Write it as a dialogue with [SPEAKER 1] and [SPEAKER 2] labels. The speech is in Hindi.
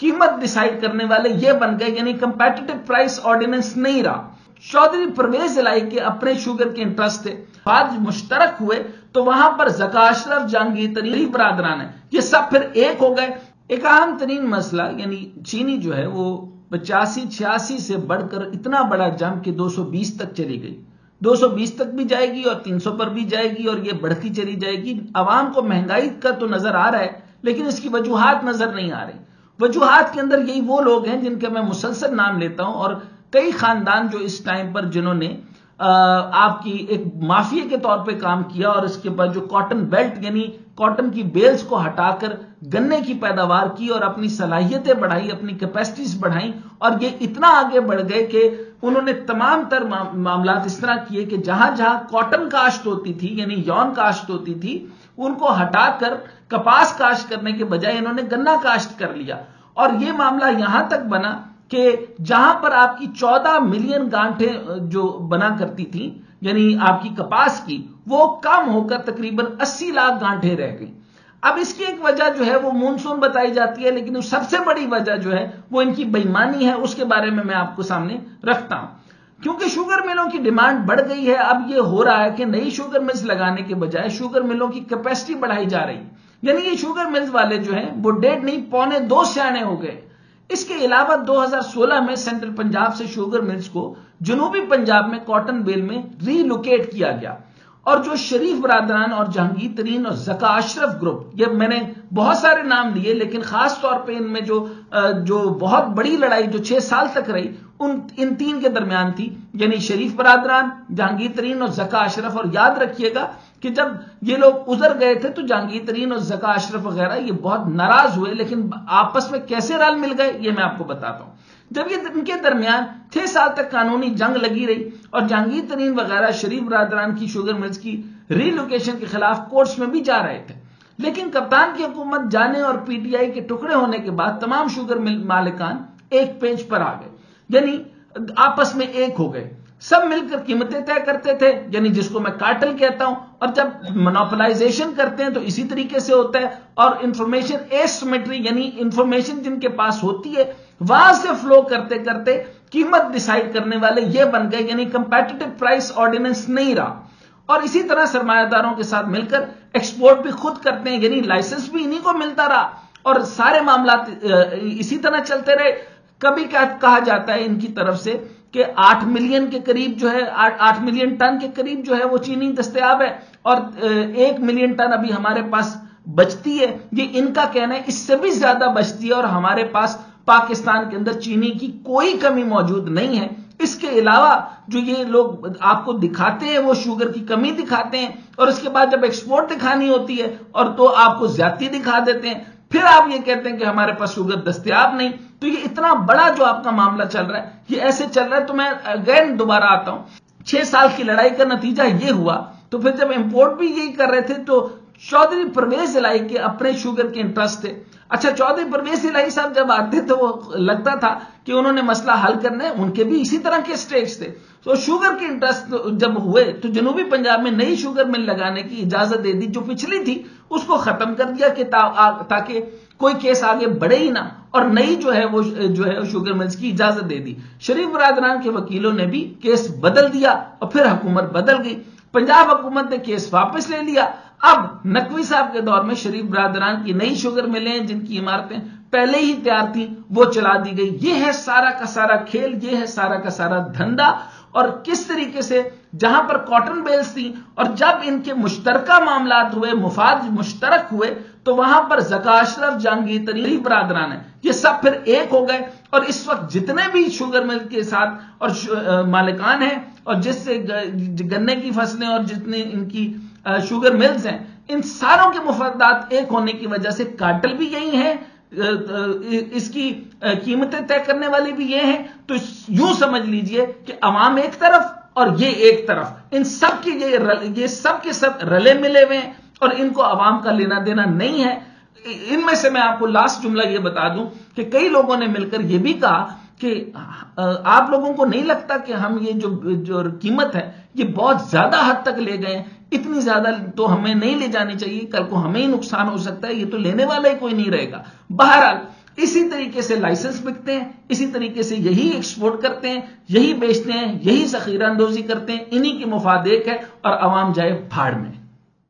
[SPEAKER 1] कीमत डिसाइड करने वाले ये बन गए, यानी कंपेटिटिव प्राइस ऑर्डिनेंस नहीं रहा। चौधरी परवेज इलाई के अपने शुगर के इंटरेस्ट थे। बाद मुश्तरक हुए तो वहाँ पर जका अशरफ तरीन बरादरान है। ये सब फिर एक हो गए। एक अहम तरीन मसला, यानी चीनी जो है, वो पचासी, छियासी से बढ़कर इतना बड़ा जंग कि 220 तक चली गई। 220 तक भी जाएगी और 300 पर भी जाएगी और ये बढ़ती चली जाएगी। आवाम को महँगाई का तो नज़र आ रहा है, लेकिन इसकी वजूहत नज़र नहीं आ रही। वजूहत के अंदर यही वो लोग हैं जिनके मैं मुसलसल नाम लेता हूँ और कई खानदान जो इस टाइम पर जिन्होंने आपकी एक माफिया के तौर पे काम किया और इसके बाद जो कॉटन बेल्ट यानी कॉटन की बेल्स को हटाकर गन्ने की पैदावार की और अपनी सलाहियतें बढ़ाई, अपनी कैपेसिटीज बढ़ाई और ये इतना आगे बढ़ गए कि उन्होंने तमाम तर मामला इस तरह किए कि जहाँ जहाँ कॉटन काश्त होती थी, यानी यौन काश्त होती थी उनको हटाकर कपास काश्त करने के बजाय इन्होंने गन्ना काश्त कर लिया। और यह मामला यहाँ तक बना कि जहाँ पर आपकी 14 मिलियन गांठे जो बना करती थी, यानी आपकी कपास की, वो कम होकर तकरीबन 80 लाख गांठे रह गई। अब इसकी एक वजह जो है, वो मानसून बताई जाती है, लेकिन सबसे बड़ी वजह जो है, वो इनकी बेईमानी है, उसके बारे में मैं आपको सामने रखता हूँ। क्योंकि शुगर मिलों की डिमांड बढ़ गई है, अब ये हो रहा है कि नई शुगर मिल्स लगाने के बजाय शुगर मिलों की कैपेसिटी बढ़ाई जा रही। है यानी ये शुगर मिल्स वाले जो हैं, वो डेढ़ नहीं, पौने दो सियाने हो गए। इसके अलावा 2016 में सेंट्रल पंजाब से शुगर मिल्स को जुनूबी पंजाब में कॉटन बेल में रीलोकेट किया गया। और जो शरीफ बरादरान और जहांगीर तरीन और जका अशरफ ग्रुप, ये मैंने बहुत सारे नाम लिए लेकिन खास तौर पे इनमें जो जो बहुत बड़ी लड़ाई जो छह साल तक रही, उन, इन तीन के दरमियान थी। यानी शरीफ बरादरान जहांगीर तरीन और जका अशरफ, और याद रखिएगा कि जब ये लोग उजर गए थे तो जहांगीर तरीन और जका अशरफ वगैरह ये बहुत नाराज़ हुए, लेकिन आपस में कैसे राल मिल गए, ये मैं आपको बताता हूँ। जब ये इनके दरमियान छह साल तक कानूनी जंग लगी रही और जहांगीर तरीन वगैरह शरीफ बरादरान की शुगर मिल्स की रीलोकेशन के खिलाफ कोर्ट्स में भी जा रहे थे। लेकिन कप्तान की हुकूमत जाने और पीटीआई के टुकड़े होने के बाद तमाम शुगर मिल मालिकान एक पेज पर आ गए। यानी आपस में एक हो गए। सब मिलकर कीमतें तय करते थे, यानी जिसको मैं कार्टल कहता हूँ। और जब मोनोपलाइजेशन करते हैं तो इसी तरीके से होता है। और इंफॉर्मेशन एसिमेट्री यानी इंफॉर्मेशन जिनके पास होती है वहाँ से फ्लो करते करते कीमत डिसाइड करने वाले ये बन गए, यानी कंपेटिटिव प्राइस ऑर्डिनेंस नहीं रहा। और इसी तरह सरमायादारों के साथ मिलकर एक्सपोर्ट भी खुद करते हैं, यानी लाइसेंस भी इन्हीं को मिलता रहा। और सारे मामला इसी तरह चलते रहे। कभी क्या कहा जाता है इनकी तरफ़ से कि आठ मिलियन के करीब जो है, आठ मिलियन टन के करीब जो है वो चीनी दस्तियाब है। और एक मिलियन टन अभी हमारे पास बचती है। ये इनका कहना है, इससे भी ज़्यादा बचती है और हमारे पास पाकिस्तान के अंदर चीनी की कोई कमी मौजूद नहीं है। इसके अलावा जो ये लोग आपको दिखाते हैं, वो शुगर की कमी दिखाते हैं और उसके बाद जब एक्सपोर्ट दिखानी होती है और तो आपको ज़्यादा दिखा देते हैं, फिर आप ये कहते हैं कि हमारे पास शुगर दस्तियाब नहीं। तो ये इतना बड़ा जो आपका मामला चल रहा है, ये ऐसे चल रहा है तो मैं अगेन दोबारा आता हूँ। छह साल की लड़ाई का नतीजा ये हुआ। तो फिर जब इंपोर्ट भी यही कर रहे थे तो चौधरी परवेज इलाई के अपने शुगर के इंटरेस्ट थे। अच्छा चौधरी परवेज इलाई साहब, जब आते तो वो लगता था कि उन्होंने मसला हल करना उनके भी इसी तरह के स्टेज थे। तो शुगर के इंटरेस्ट जब हुए तो जनूबी पंजाब में नई शुगर मिल लगाने की इजाज़त दे दी, जो पिछली थी, उसको खत्म कर दिया कि ताकि कोई केस आगे बढ़े ही ना, और नई जो है वो, जो है शुगर मिल्स की इजाज़त दे दी। शरीफ बरादरान के वकीलों ने भी केस बदल दिया, और फिर हुकूमत बदल गई। पंजाब हुकूमत ने केस वापस ले लिया अब नकवी साहब के दौर में शरीफ बरादरान की नई शुगर मिलें, जिनकी इमारतें पहले ही तैयार थी, वो चला दी गई। ये है सारा का सारा खेल, ये है सारा का सारा धंधा। और किस तरीके से जहाँ पर कॉटन बेल्स थी, और जब इनके मुश्तरका मामला हुए, मुफाद मुश्तरक हुए तो वहाँ पर जका अशरफ जहांगीर तरी बरादरान है। ये सब फिर एक हो गए। और इस वक्त जितने भी शुगर मिल के साथ और मालिकान हैं, और जिससे गन्ने की फ़सलें और जितने इनकी शुगर मिल्स हैं। इन सारों के मुफादात एक होने की वजह से कार्टल भी यही है इसकी कीमतें तय करने वाले भी ये हैं। तो यूँ समझ लीजिए कि अवाम एक तरफ़ और ये एक तरफ़। इन सब के ये ये सब के सब रले मिले हुए हैं और इनको अवाम का लेना देना नहीं है। इनमें से मैं आपको लास्ट जुमला ये बता दूँ कि कई लोगों ने मिलकर यह भी कहा कि आप लोगों को नहीं लगता कि हम ये जो जो कीमत है, ये बहुत ज़्यादा हद तक ले गए इतनी ज़्यादा तो हमें नहीं ले जानी चाहिए कल को हमें ही नुकसान हो सकता है ये तो लेने वाला ही कोई नहीं रहेगा। बहरहाल इसी तरीके से लाइसेंस बिकते हैं इसी तरीके से यही एक्सपोर्ट करते हैं यही बेचते हैं यही जखीरा अंदोजी करते हैं इन्हीं की मुफाद एक है और आवाम जाए भाड़ में।